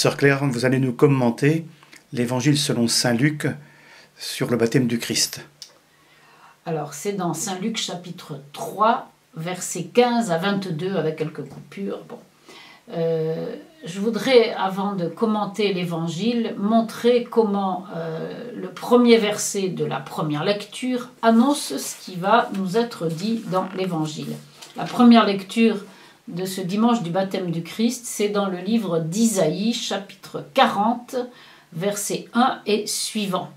Sœur Claire, vous allez nous commenter l'évangile selon Saint Luc sur le baptême du Christ. Alors, c'est dans Saint Luc chapitre 3, versets 15 à 22, avec quelques coupures. Bon. Euh, je voudrais, avant de commenter l'évangile, montrer comment euh, le premier verset de la première lecture annonce ce qui va nous être dit dans l'évangile. La première lecture de ce dimanche du baptême du Christ, c'est dans le livre d'Isaïe, chapitre 40, verset 1 et suivant.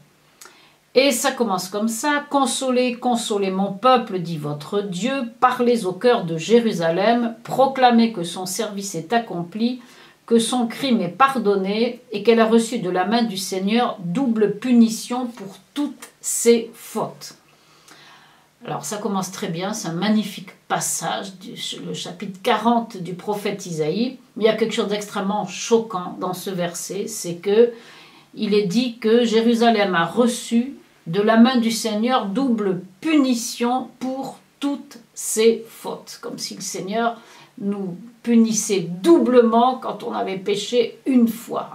Et ça commence comme ça. Consolez, consolez mon peuple, dit votre Dieu, parlez au cœur de Jérusalem, proclamez que son service est accompli, que son crime est pardonné et qu'elle a reçu de la main du Seigneur double punition pour toutes ses fautes. Alors ça commence très bien, c'est un magnifique passage, du, le chapitre 40 du prophète Isaïe. Mais il y a quelque chose d'extrêmement choquant dans ce verset, c'est que il est dit que Jérusalem a reçu de la main du Seigneur double punition pour toutes ses fautes, comme si le Seigneur nous punissait doublement quand on avait péché une fois.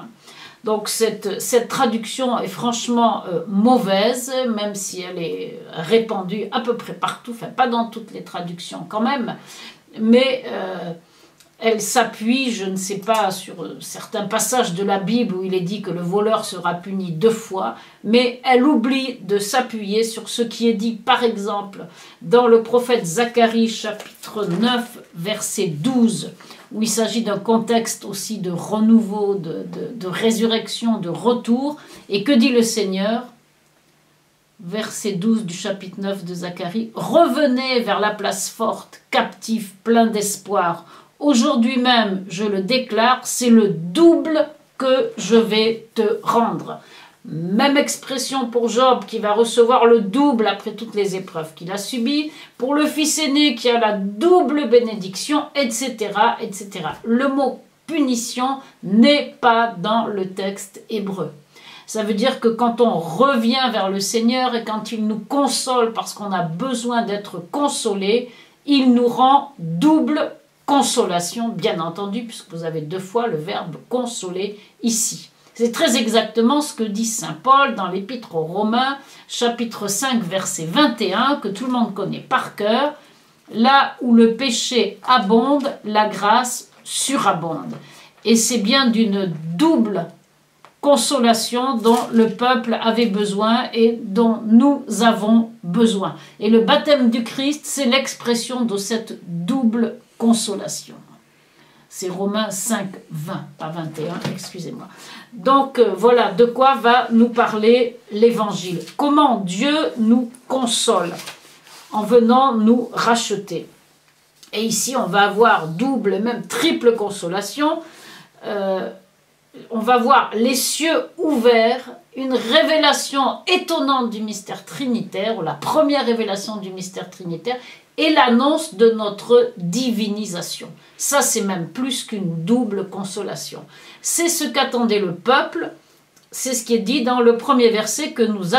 Donc cette, cette traduction est franchement euh, mauvaise, même si elle est répandue à peu près partout, enfin pas dans toutes les traductions quand même, mais euh, elle s'appuie, je ne sais pas, sur euh, certains passages de la Bible où il est dit que le voleur sera puni deux fois, mais elle oublie de s'appuyer sur ce qui est dit, par exemple, dans le prophète Zacharie chapitre 9, verset 12, où il s'agit d'un contexte aussi de renouveau, de, résurrection, de retour. Et que dit le Seigneur? Verset 12 du chapitre 9 de Zacharie, Revenez vers la place forte, captifs, plein d'espoir Aujourd'hui même, je le déclare, c'est le double que je vais te rendre. Même expression pour Job qui va recevoir le double après toutes les épreuves qu'il a subies, pour le fils aîné qui a la double bénédiction, etc., etc. Le mot punition n'est pas dans le texte hébreu. Ça veut dire que quand on revient vers le Seigneur et quand il nous console parce qu'on a besoin d'être consolé, il nous rend double consolation, bien entendu, puisque vous avez deux fois le verbe consoler ici. C'est très exactement ce que dit Saint Paul dans l'Épître aux Romains, chapitre 5, verset 21, que tout le monde connaît par cœur. Là où le péché abonde, la grâce surabonde. Et c'est bien d'une double consolation dont le peuple avait besoin et dont nous avons besoin. Et le baptême du Christ, c'est l'expression de cette double consolation. C'est Romains 5, 20, pas 21, excusez-moi. Donc euh, voilà de quoi va nous parler l'Évangile. Comment Dieu nous console en venant nous racheter. Et ici, on va avoir double, même triple consolation. Euh, on va voir les cieux ouverts, une révélation étonnante du mystère trinitaire, ou la première révélation du mystère trinitaire, et l'annonce de notre divinisation. Ça, c'est même plus qu'une double consolation. C'est ce qu'attendait le peuple, c'est ce qui est dit dans le premier verset que nous,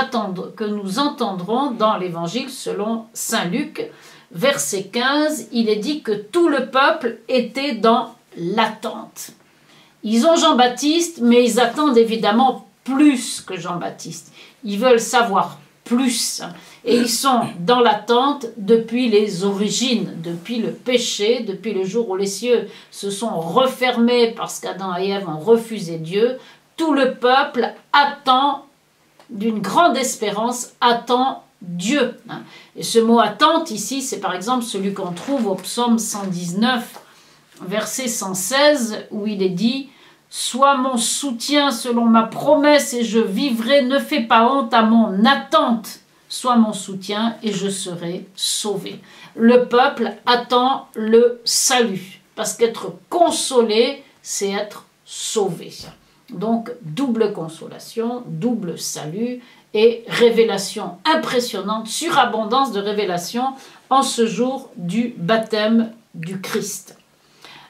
que nous entendrons dans l'évangile selon Saint Luc. Verset 15, il est dit que tout le peuple était dans l'attente. Ils ont Jean-Baptiste, mais ils attendent évidemment plus que Jean-Baptiste. Ils veulent savoir plus. Et ils sont dans l'attente depuis les origines, depuis le péché, depuis le jour où les cieux se sont refermés parce qu'Adam et Ève ont refusé Dieu. Tout le peuple attend, d'une grande espérance, attend Dieu. Et ce mot attente ici, c'est par exemple celui qu'on trouve au psaume 119, verset 116, où il est dit Sois mon soutien selon ma promesse et je vivrai, ne fais pas honte à mon attente sois mon soutien et je serai sauvé. Le peuple attend le salut, parce qu'être consolé, c'est être sauvé. Donc double consolation, double salut et révélation impressionnante, surabondance de révélation en ce jour du baptême du Christ.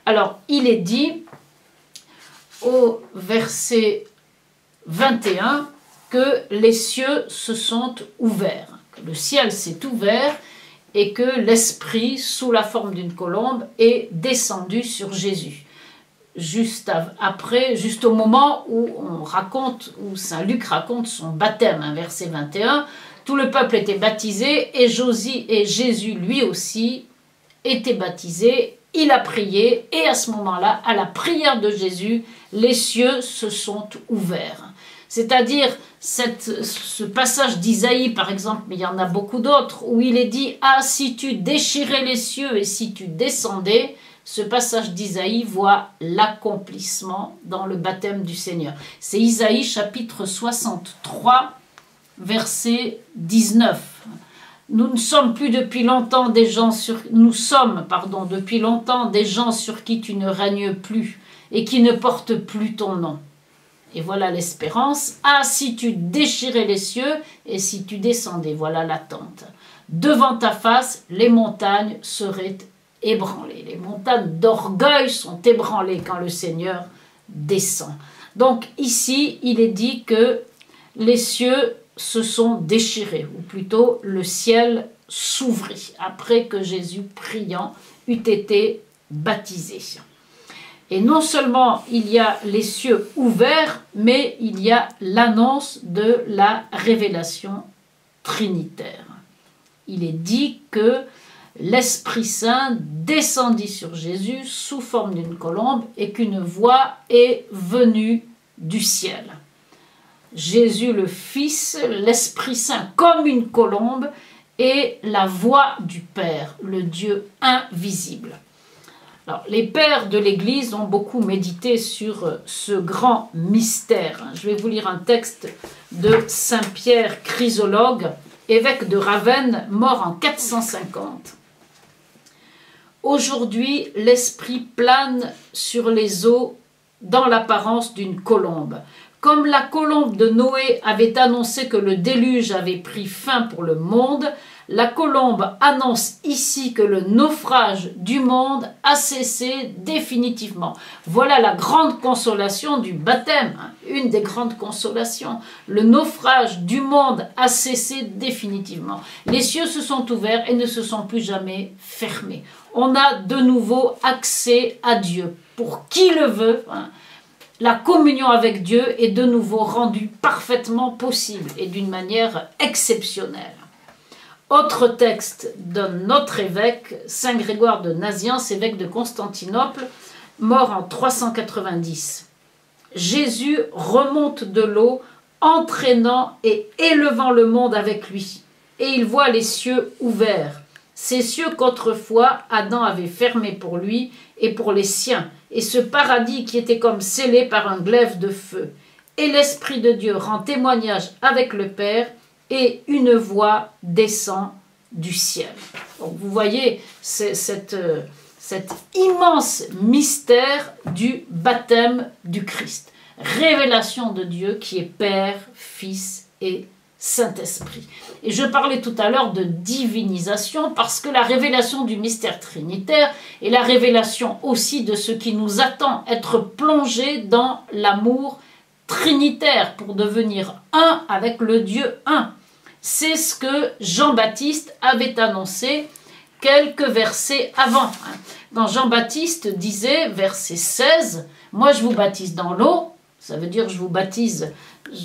Alors il est dit au verset 21, que les cieux se sont ouverts, que le ciel s'est ouvert et que l'Esprit, sous la forme d'une colombe, est descendu sur Jésus. juste après, juste au moment où on raconte, où Saint Luc raconte son baptême, hein, verset 21. Tout le peuple était baptisé et Josie et Jésus lui aussi était baptisé. Il a prié et à ce moment-là, à la prière de Jésus, les cieux se sont ouverts. C'est-à-dire ce passage d'Isaïe, par exemple, mais il y en a beaucoup d'autres, où il est dit Ah, si tu déchirais les cieux et si tu descendais, ce passage d'Isaïe voit l'accomplissement dans le baptême du Seigneur. C'est Isaïe chapitre 63, verset 19. Nous ne sommes plus depuis longtemps des gens sur nous sommes pardon depuis longtemps des gens sur qui tu ne règnes plus et qui ne portent plus ton nom. Et voilà l'espérance. Ah, si tu déchirais les cieux et si tu descendais, voilà l'attente. Devant ta face, les montagnes seraient ébranlées. Les montagnes d'orgueil sont ébranlées quand le Seigneur descend. Donc ici, il est dit que les cieux se sont déchirés, ou plutôt le ciel s'ouvrit après que Jésus priant eut été baptisé. Et non seulement il y a les cieux ouverts, mais il y a l'annonce de la révélation trinitaire. Il est dit que l'Esprit Saint descendit sur Jésus sous forme d'une colombe et qu'une voix est venue du ciel. Jésus le Fils, l'Esprit Saint comme une colombe et la voix du Père, le Dieu invisible les pères de l'Église ont beaucoup médité sur euh, ce grand mystère. Je vais vous lire un texte de Saint Pierre Chrysologue, évêque de Ravenne, mort en 450. Aujourd'hui, l'esprit plane sur les eaux dans l'apparence d'une colombe. Comme la colombe de Noé avait annoncé que le déluge avait pris fin pour le monde, la colombe annonce ici que le naufrage du monde a cessé définitivement. Voilà la grande consolation du baptême, hein, une des grandes consolations. Le naufrage du monde a cessé définitivement. Les cieux se sont ouverts et ne se sont plus jamais fermés. On a de nouveau accès à Dieu pour qui le veut. Hein. La communion avec Dieu est de nouveau rendue parfaitement possible et d'une manière exceptionnelle. Autre texte de notre évêque, Saint Grégoire de Naziance, évêque de Constantinople, mort en 390. Jésus remonte de l'eau, entraînant et élevant le monde avec lui, et il voit les cieux ouverts, ces cieux qu'autrefois Adam avait fermés pour lui et pour les siens, et ce paradis qui était comme scellé par un glaive de feu. Et l'Esprit de Dieu rend témoignage avec le Père, et une voix descend du ciel. Vous voyez euh, cet immense mystère du baptême du Christ. Révélation de Dieu qui est Père, Fils et Saint-Esprit. Et je parlais tout à l'heure de divinisation parce que la révélation du mystère trinitaire est la révélation aussi de ce qui nous attend, être plongé dans l'amour trinitaire pour devenir un avec le Dieu un. C'est ce que Jean-Baptiste avait annoncé quelques versets avant. Quand Jean-Baptiste disait, verset 16, Moi je vous baptise dans l'eau, ça veut dire je vous baptise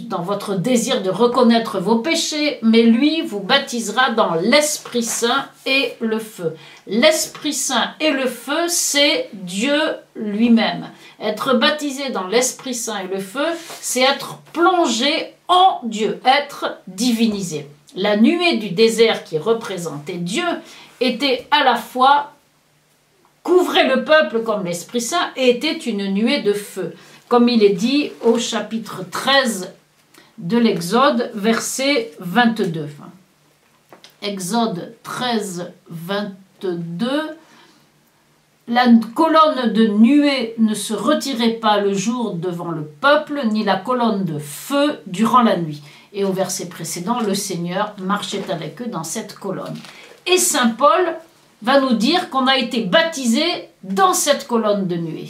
dans votre désir de reconnaître vos péchés, mais lui vous baptisera dans l'Esprit Saint et le feu. L'Esprit Saint et le feu, c'est Dieu lui-même. Être baptisé dans l'Esprit Saint et le feu, c'est être plongé en Dieu, être divinisé. La nuée du désert qui représentait Dieu était à la fois couvrait le peuple comme l'Esprit Saint et était une nuée de feu, comme il est dit au chapitre 13 de l'Exode, verset 22. Exode 13, 22 la colonne de nuée ne se retirait pas le jour devant le peuple, ni la colonne de feu durant la nuit. Et au verset précédent, le Seigneur marchait avec eux dans cette colonne. Et Saint Paul va nous dire qu'on a été baptisé dans cette colonne de nuée.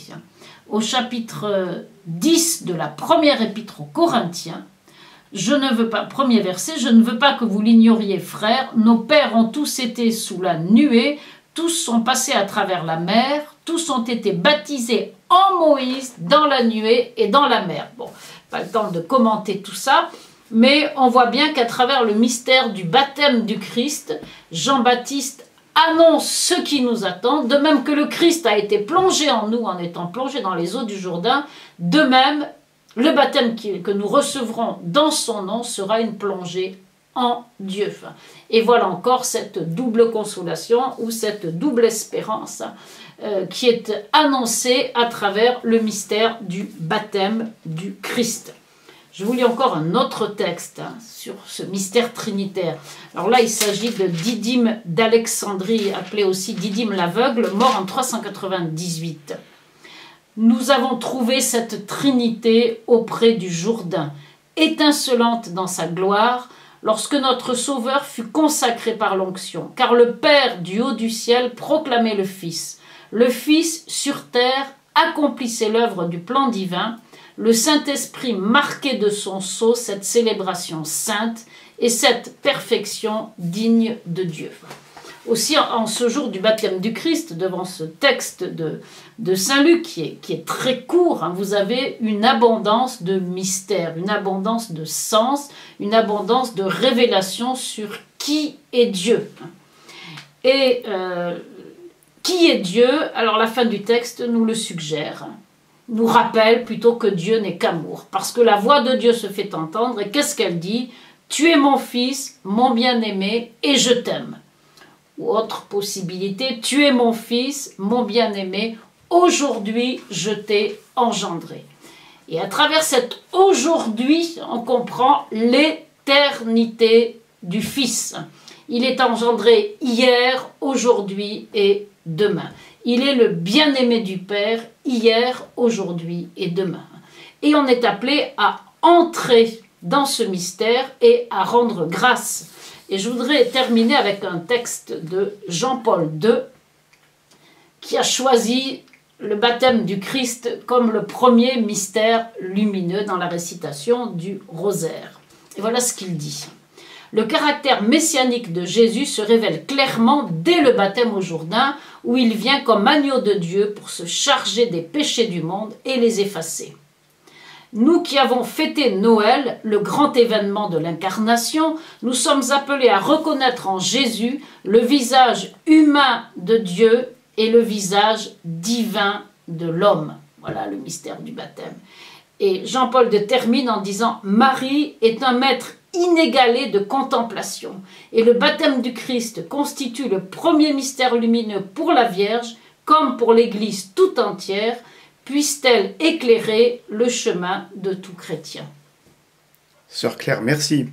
Au chapitre 10 de la première épître aux Corinthiens, je ne veux pas, premier verset, je ne veux pas que vous l'ignoriez, frères, nos pères ont tous été sous la nuée tous sont passés à travers la mer, tous ont été baptisés en Moïse, dans la nuée et dans la mer. Bon, pas le temps de commenter tout ça, mais on voit bien qu'à travers le mystère du baptême du Christ, Jean-Baptiste annonce ce qui nous attend, de même que le Christ a été plongé en nous en étant plongé dans les eaux du Jourdain, de même, le baptême que nous recevrons dans son nom sera une plongée en Dieu. Et voilà encore cette double consolation ou cette double espérance euh, qui est annoncée à travers le mystère du baptême du Christ. Je vous lis encore un autre texte hein, sur ce mystère trinitaire. Alors là, il s'agit de Didyme d'Alexandrie, appelé aussi Didyme l'aveugle, mort en 398. Nous avons trouvé cette Trinité auprès du Jourdain, étincelante dans sa gloire, lorsque notre Sauveur fut consacré par l'onction, car le Père du haut du ciel proclamait le Fils. Le Fils sur terre accomplissait l'œuvre du plan divin, le Saint-Esprit marquait de son sceau cette célébration sainte et cette perfection digne de Dieu. Aussi, en ce jour du baptême du Christ, devant ce texte de, Saint Luc qui est, qui très court, hein, vous avez une abondance de mystère, une abondance de sens, une abondance de révélation sur qui est Dieu. Et euh, qui est Dieu? Alors la fin du texte nous le suggère nous rappelle plutôt que Dieu n'est qu'amour. Parce que la voix de Dieu se fait entendre et qu'est-ce qu'elle dit? Tu es mon fils, mon bien-aimé, et je t'aime. Ou autre possibilité, tu es mon fils, mon bien-aimé, aujourd'hui je t'ai engendré. Et à travers cet aujourd'hui, on comprend l'éternité du Fils. Il est engendré hier, aujourd'hui et demain. Il est le bien-aimé du Père hier, aujourd'hui et demain. Et on est appelé à entrer dans ce mystère et à rendre grâce. Et je voudrais terminer avec un texte de Jean-Paul II qui a choisi le baptême du Christ comme le premier mystère lumineux dans la récitation du rosaire. Et voilà ce qu'il dit le caractère messianique de Jésus se révèle clairement dès le baptême au Jourdain, où il vient comme agneau de Dieu pour se charger des péchés du monde et les effacer. Nous qui avons fêté Noël, le grand événement de l'incarnation, nous sommes appelés à reconnaître en Jésus le visage humain de Dieu et le visage divin de l'homme. Voilà le mystère du baptême. Et Jean-Paul de termine en disant Marie est un maître inégalé de contemplation. Et le baptême du Christ constitue le premier mystère lumineux pour la Vierge, comme pour l'Église tout entière, puisse-t-elle éclairer le chemin de tout chrétien. Sœur Claire, merci.